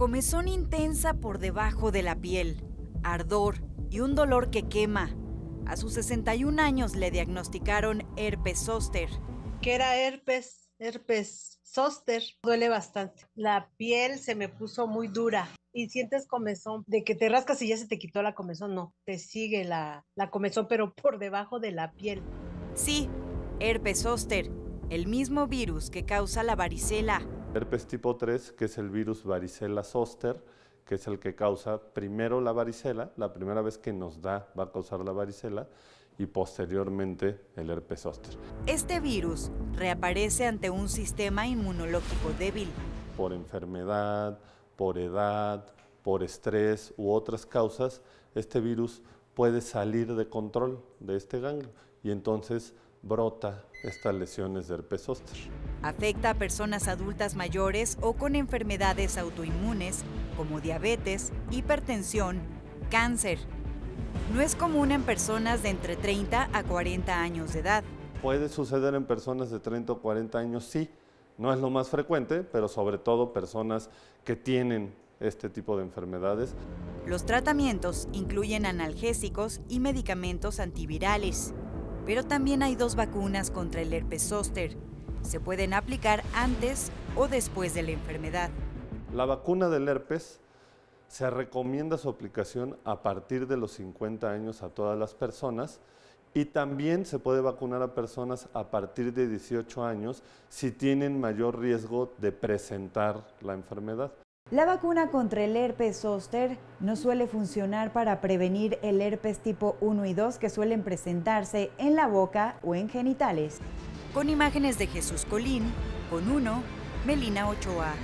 Comezón intensa por debajo de la piel, ardor y un dolor que quema. A sus 61 años le diagnosticaron herpes zóster. Que era herpes, herpes zóster. Duele bastante. La piel se me puso muy dura y sientes comezón, de que te rascas y ya se te quitó la comezón, no, te sigue la, la comezón, pero por debajo de la piel. Sí, herpes zóster, el mismo virus que causa la varicela. Herpes tipo 3, que es el virus varicela zoster, que es el que causa primero la varicela, la primera vez que nos da va a causar la varicela, y posteriormente el herpes zóster. Este virus reaparece ante un sistema inmunológico débil. Por enfermedad, por edad, por estrés u otras causas, este virus puede salir de control de este ganglio y entonces brota estas lesiones de herpes zóster. Afecta a personas adultas mayores o con enfermedades autoinmunes como diabetes, hipertensión, cáncer. No es común en personas de entre 30 a 40 años de edad. Puede suceder en personas de 30 o 40 años, sí, no es lo más frecuente, pero sobre todo personas que tienen este tipo de enfermedades. Los tratamientos incluyen analgésicos y medicamentos antivirales, pero también hay dos vacunas contra el herpes zóster. Se pueden aplicar antes o después de la enfermedad. La vacuna del herpes se recomienda su aplicación a partir de los 50 años a todas las personas y también se puede vacunar a personas a partir de 18 años si tienen mayor riesgo de presentar la enfermedad. La vacuna contra el herpes zóster no suele funcionar para prevenir el herpes tipo 1 y 2 que suelen presentarse en la boca o en genitales. Con imágenes de Jesús Colín, con uno, Melina Ochoa.